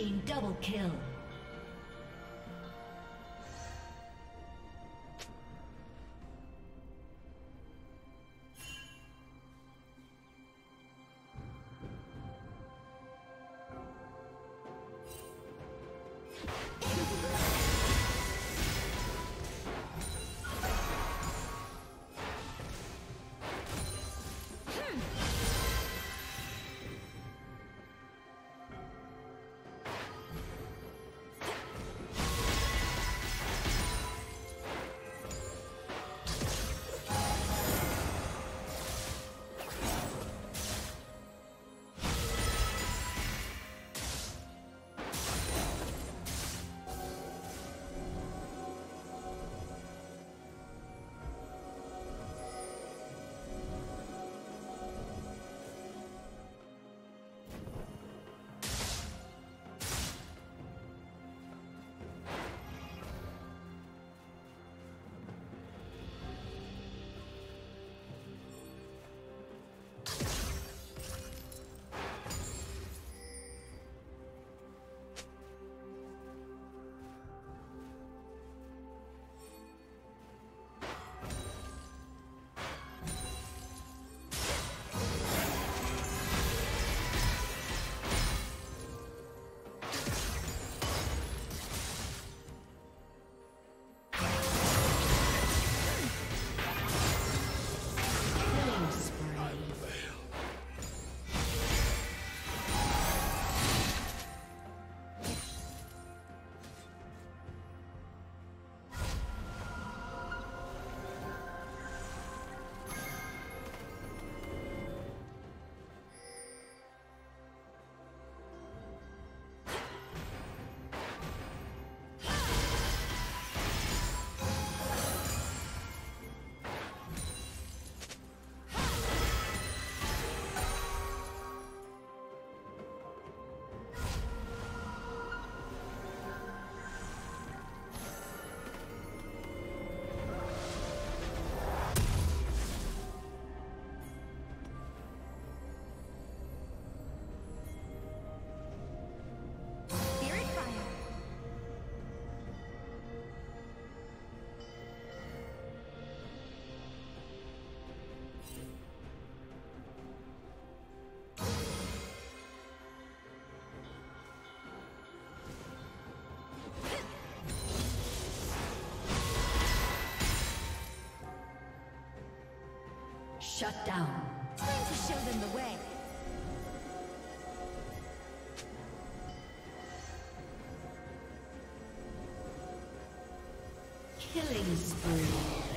team double kill. Shut down. Time to show them the way. Killing spree.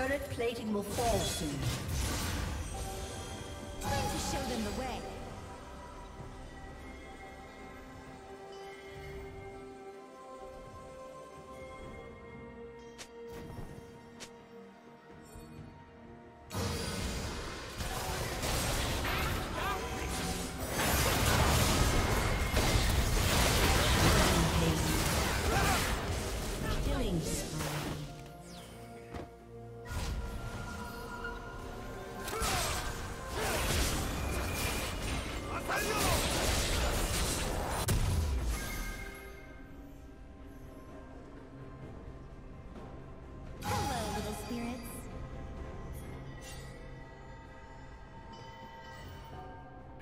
Turret plating will fall soon. Time to show them the way.